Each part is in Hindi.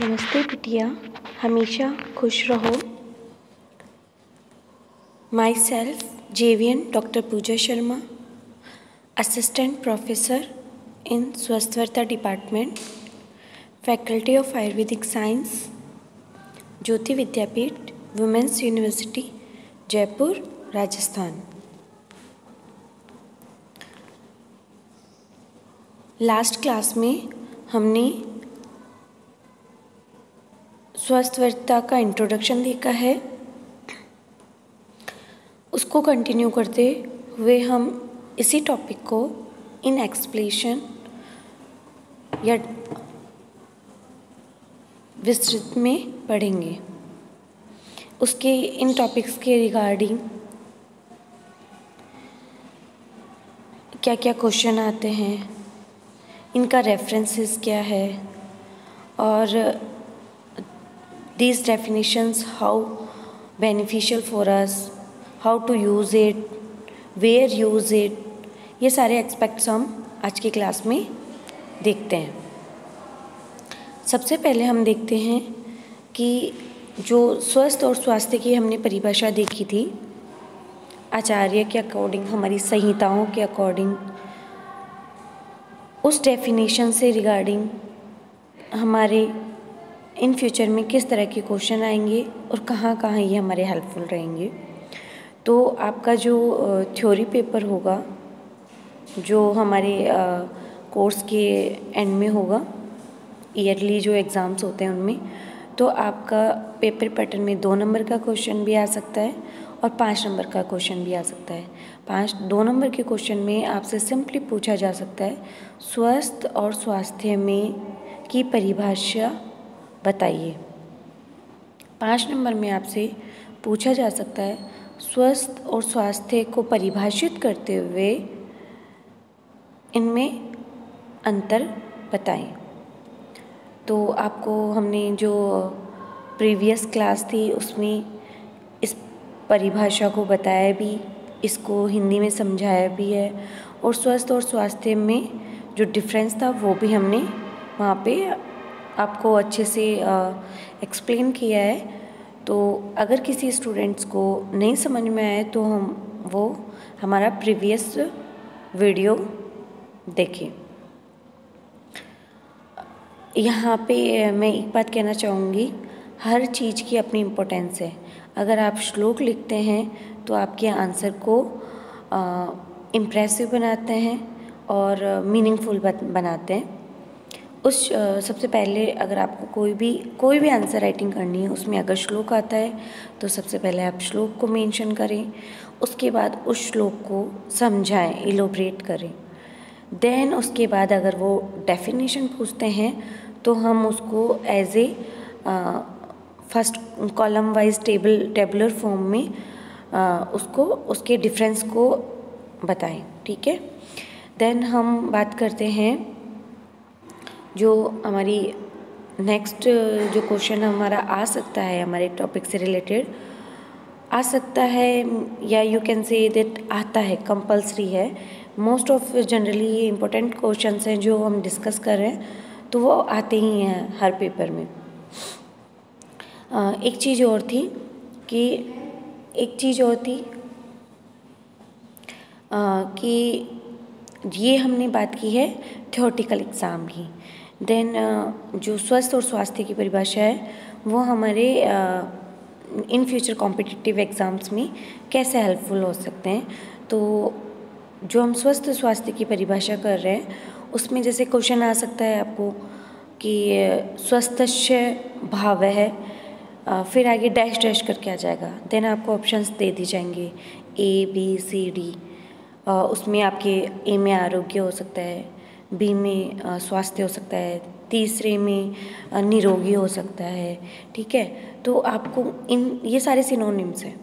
नमस्ते बिटिया हमेशा खुश रहो। Myself जेवियन doctor Puja Sharma assistant professor in स्वस्थवर्ता department faculty of Ayurvedic science Jyoti Vidyapeeth women's university Jaipur Rajasthan last class में हमने स्वस्थवर्ता का इंट्रोडक्शन देखा है। उसको कंटिन्यू करते हुए हम इसी टॉपिक को इन एक्सप्लेशन या विस्तृत में पढ़ेंगे। उसके इन टॉपिक्स के रिगार्डिंग क्या क्या क्वेश्चन आते हैं, इनका रेफरेंसेस क्या है और these definitions, how beneficial for us, how to use it, where use it, ये सारे एक्सपेक्ट्स हम आज की क्लास में देखते हैं। सबसे पहले हम देखते हैं कि जो स्वस्थ और स्वास्थ्य की हमने परिभाषा देखी थी, आचार्य के अकॉर्डिंग हमारी संहिताओं के अकॉर्डिंग उस डेफिनेशन से रिगार्डिंग हमारे इन फ्यूचर में किस तरह के क्वेश्चन आएँगे और कहाँ कहाँ ये हमारे हेल्पफुल रहेंगे? तो आपका जो थ्योरी पेपर होगा, जो हमारे कोर्स के एंड में होगा ईयरली जो एग्ज़ाम्स होते हैं उनमें तो आपका पेपर पैटर्न में दो नंबर का क्वेश्चन भी आ सकता है और पाँच नंबर का क्वेश्चन भी आ सकता है। पाँच, दो नंबर के क्वेश्चन में आपसे सिंपली पूछा जा सकता है, स्वस्थ और स्वास्थ्य में की परिभाषा बताइए। पाँच नंबर में आपसे पूछा जा सकता है, स्वस्थ और स्वास्थ्य को परिभाषित करते हुए इनमें अंतर बताएँ। तो आपको हमने जो प्रीवियस क्लास थी, उसमें इस परिभाषा को बताया भी, इसको हिंदी में समझाया भी है और स्वस्थ और स्वास्थ्य में जो डिफरेंस था, वो भी हमने वहाँ पे आपको अच्छे से एक्सप्लेन किया है तो अगर किसी स्टूडेंट्स को नहीं समझ में आए तो हम वो हमारा प्रीवियस वीडियो देखें। यहाँ पे मैं एक बात कहना चाहूँगी, हर चीज़ की अपनी इम्पोर्टेंस है। अगर आप श्लोक लिखते हैं तो आपके आंसर को इम्प्रेसिव बनाते हैं और मीनिंगफुल बनाते हैं। उस सबसे पहले अगर आपको कोई भी कोई भी आंसर राइटिंग करनी है उसमें अगर श्लोक आता है तो सबसे पहले आप श्लोक को मेंशन करें उसके बाद उस श्लोक को समझाएँ इलोब्रेट करें। देन उसके बाद अगर वो डेफिनेशन पूछते हैं तो हम उसको as a first column wise table tabular form में आ, उसको उसके डिफरेंस को बताएँ ठीक है? देन हम बात करते हैं जो हमारी नेक्स्ट जो क्वेश्चन हमारा आ सकता है, हमारे टॉपिक से रिलेटेड आ सकता है, या यू कैन से दैट आता है कंपलसरी है। मोस्ट ऑफ़ जनरली ये इम्पोर्टेंट क्वेश्चन हैं जो हम डिस्कस कर रहे हैं तो वो आते ही हैं हर पेपर में। एक चीज़ और थी कि, एक चीज़ और थी कि ये हमने बात की है थियोटिकल एग्ज़ाम की। देन uh, जो स्वस्थ और स्वास्थ्य की परिभाषा है वो हमारे इन फ्यूचर कॉम्पिटिटिव एग्ज़ाम्स में कैसे हेल्पफुल हो सकते हैं। तो जो हम स्वस्थ स्वास्थ्य की परिभाषा कर रहे हैं उसमें जैसे क्वेश्चन आ सकता है आपको कि स्वस्थ भाव है फिर आगे डैश डैश करके आ जाएगा। देन आपको ऑप्शंस दे दी जाएँगे ए बी सी डी उसमें आपके ए में आरोग्य हो सकता है बी में स्वास्थ्य हो सकता है, तीसरे में निरोगी हो सकता है, ठीक है? तो आपको इन, ये सारे सिनोनिम्स हैं,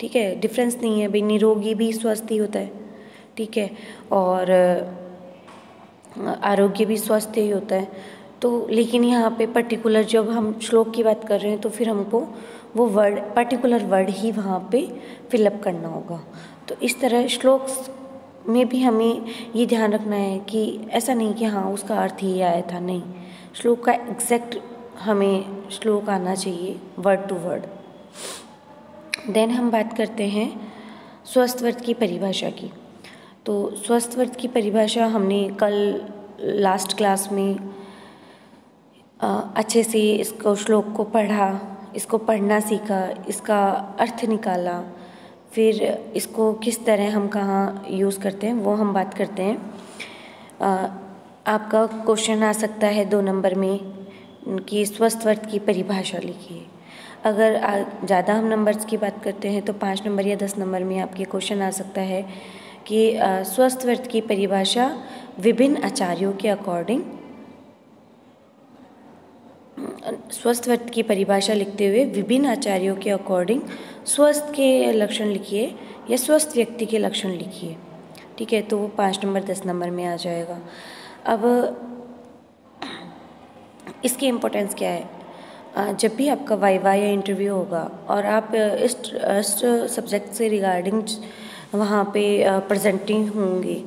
ठीक है? डिफरेंस नहीं है, भाई, निरोगी भी स्वस्थ ही होता है, ठीक है? और आरोग्य भी स्वस्थ ही होता है। तो लेकिन यहाँ पे पर्टिकुलर जब हम श्लोक की बात कर रहे हैं तो फिर हमको वो वर्ड पर्टिकुलर वर्ड ही वहाँ पे फिलअप करना होगा। तो इस तरह श्लोक में भी हमें ये ध्यान रखना है कि ऐसा नहीं कि हाँ उसका अर्थ ही आया था, नहीं। श्लोक का एग्जैक्ट हमें श्लोक आना चाहिए वर्ड टू वर्ड देन हम बात करते हैं स्वस्थ वर्त की परिभाषा की। तो स्वस्थ वर्त की परिभाषा हमने कल लास्ट क्लास में अच्छे से इसको, श्लोक को पढ़ा, इसको पढ़ना सीखा, इसका अर्थ निकाला। फिर इसको किस तरह हम कहाँ यूज़ करते हैं, वो हम बात करते हैं। आपका क्वेश्चन आ सकता है दो नंबर में, कि स्वस्थ वर्त की परिभाषा लिखिए। अगर ज़्यादा हम नंबर्स की बात करते हैं तो पाँच नंबर या दस नंबर में आपके क्वेश्चन आ सकता है कि स्वस्थ वर्त की परिभाषा विभिन्न आचार्यों के अकॉर्डिंग स्वस्थ वर्त की परिभाषा लिखते हुए विभिन्न आचार्यों के अकॉर्डिंग स्वस्थ के लक्षण लिखिए या स्वस्थ व्यक्ति के लक्षण लिखिए। ठीक है तो वो पाँच नंबर, दस नंबर में आ जाएगा। अब, इसकी इम्पोर्टेंस क्या है? जब भी आपका वाइवा या इंटरव्यू होगा और आप इस सब्जेक्ट से रिगार्डिंग वहाँ पे प्रेजेंटिंग होंगे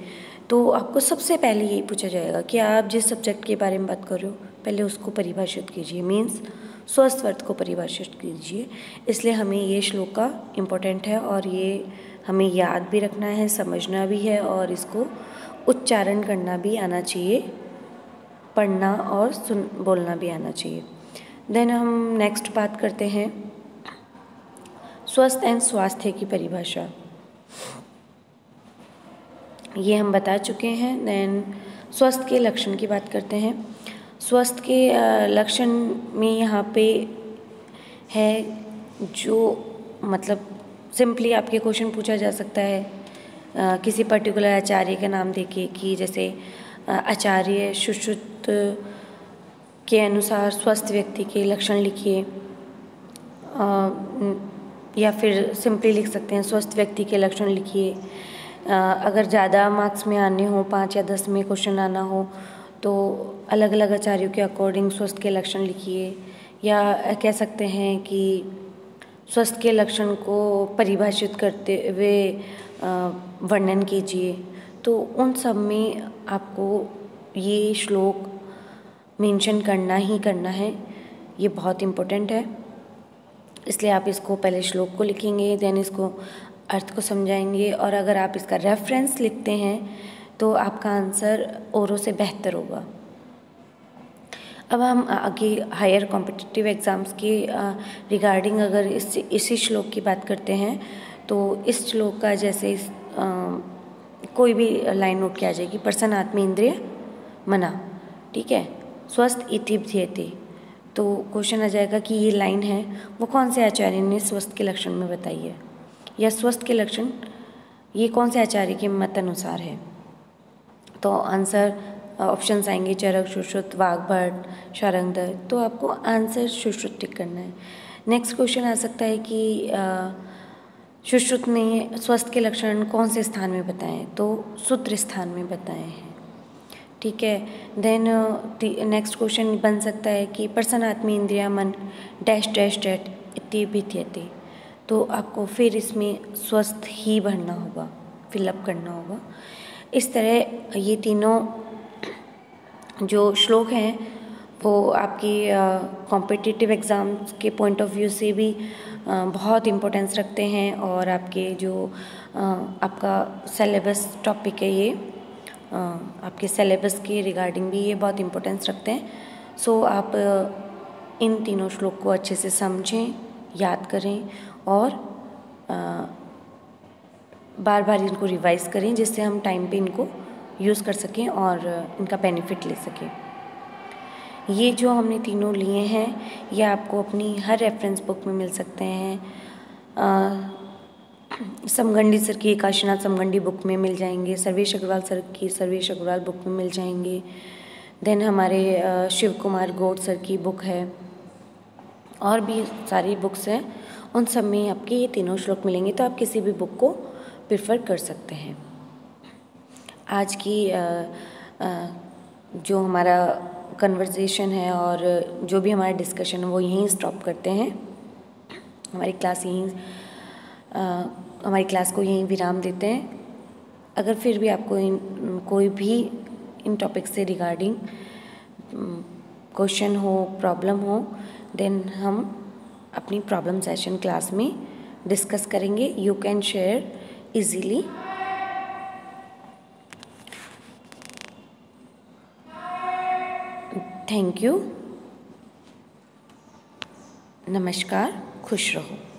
तो आपको सबसे पहले यही पूछा जाएगा कि आप जिस सब्जेक्ट के बारे में बात कर रहे हो, पहले उसको परिभाषित कीजिए मीन्स स्वस्थ वर्त को परिभाषित कीजिए। इसलिए हमें ये श्लोक का इम्पोर्टेंट है और ये हमें याद भी रखना है, समझना भी है और इसको उच्चारण करना भी आना चाहिए, पढ़ना और सुन, बोलना भी आना चाहिए। देन हम नेक्स्ट बात करते हैं, स्वस्थ एंड स्वास्थ्य की परिभाषा। ये हम बता चुके हैं देन स्वस्थ के लक्षण की बात करते हैं। स्वस्थ के लक्षण में यहाँ पे है जो मतलब सिंपली आपके क्वेश्चन पूछा जा सकता है किसी पर्टिकुलर आचार्य का नाम देके कि जैसे आचार्य सुश्रुत के अनुसार स्वस्थ व्यक्ति के लक्षण लिखिए या फिर सिंपली लिख सकते हैं, स्वस्थ व्यक्ति के लक्षण लिखिए। अगर ज़्यादा मार्क्स में आने हो, पाँच या दस में क्वेश्चन आना हो तो अलग अलग आचार्यों के अकॉर्डिंग स्वस्थ के लक्षण लिखिए। या कह सकते हैं कि स्वस्थ के लक्षण को परिभाषित करते हुए वर्णन कीजिए। तो उन सब में आपको ये श्लोक मेंशन करना ही करना है। ये बहुत इम्पोर्टेंट है। इसलिए आप इसको पहले श्लोक को लिखेंगे देन इसको अर्थ को समझाएँगे और अगर आप इसका रेफरेंस लिखते हैं तो आपका आंसर औरों से बेहतर होगा। अब हम आगे हायर कॉम्पिटिटिव एग्ज़ाम्स की रिगार्डिंग अगर इस इसी श्लोक की बात करते हैं तो इस श्लोक का जैसे इस, आ, कोई भी लाइन नोट किया जाएगी पर्सन आत्म इंद्रिय मना ठीक है? स्वस्थ इति ध्येते तो क्वेश्चन आ जाएगा कि ये लाइन है वो कौन से आचार्य ने स्वस्थ के लक्षण में बताई है? या स्वस्थ के लक्षण, ये कौन से आचार्य के मत अनुसार है? तो आंसर ऑप्शंस आएँगे चरक, सुश्रुत वाघभट शारंगधर तो आपको आंसर सुश्रुत टिक करना है। नेक्स्ट क्वेश्चन आ सकता है कि सुश्रुत ने स्वस्थ के लक्षण कौन से स्थान में बताए तो सूत्र स्थान में बताए हैं। ठीक है? देन नेक्स्ट क्वेश्चन बन सकता है कि पर्सन आत्मी इंद्रिया मन डैश डैश डेट इति तो आपको फिर इसमें स्वस्थ ही भरना होगा फिलअप करना होगा। इस तरह ये तीनों जो श्लोक हैं वो आपकी कॉम्पिटिटिव एग्ज़ाम्स के पॉइंट ऑफ़ व्यू से भी आ, बहुत इम्पोर्टेंस रखते हैं और आपके जो आ, आपका सेलेबस टॉपिक है ये आ, आपके सेलेबस के रिगार्डिंग भी ये बहुत इम्पोर्टेंस रखते हैं। सो आप इन तीनों श्लोक को अच्छे से समझें। याद करें और बार बार इनको रिवाइज करें जिससे हम टाइम पे इनको यूज़ कर सकें और इनका बेनिफिट ले सकें। ये जो हमने तीनों लिए हैं, ये आपको अपनी हर रेफरेंस बुक में मिल सकते हैं। समगंडी सर की काशीनाथ समगंडी बुक में मिल जाएँगे, सर्वेश अग्रवाल सर की सर्वेश अग्रवाल बुक में मिल जाएँगे। देन हमारे शिव कुमार गौड़ सर की बुक है। और भी सारी बुक्स हैं। उन सब में आपके ये तीनों श्लोक मिलेंगे तो आप किसी भी बुक को प्रेफर कर सकते हैं। आज की आ, आ, जो हमारा कन्वर्सेशन है और जो भी हमारा डिस्कशन है वो यहीं स्टॉप करते हैं। हमारी क्लास यहीं आ, हमारी क्लास को यहीं विराम देते हैं। अगर फिर भी आपको इन कोई भी इन टॉपिक से रिगार्डिंग क्वेश्चन हो प्रॉब्लम हो देन हम अपनी प्रॉब्लम सेशन क्लास में डिस्कस करेंगे। You can share easily thank you नमस्कार, खुश रहो।